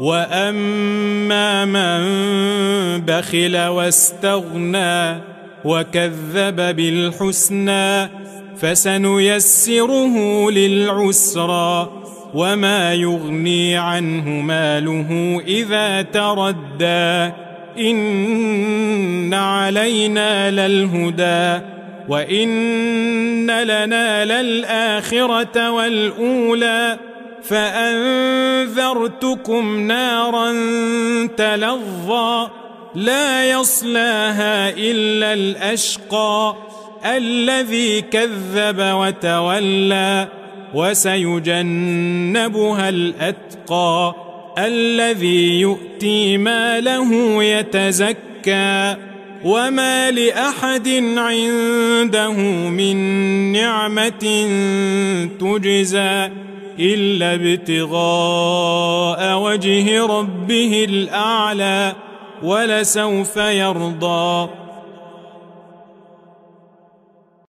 واما من بخل واستغنى وكذب بالحسنى فسنيسره للعسرى وما يغني عنه ماله اذا تردى ان علينا للهدى وان لنا للاخره والاولى فأنذرتكم نارا تلظى لا يصلاها إلا الأشقى الذي كذب وتولى وسيجنبها الأتقى الذي يؤتي ماله يتزكى وما لأحد عنده من نعمة تجزى إلا ابتغاء وجه ربه الأعلى ولسوف يرضى.